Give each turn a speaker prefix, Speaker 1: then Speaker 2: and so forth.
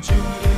Speaker 1: opportunity.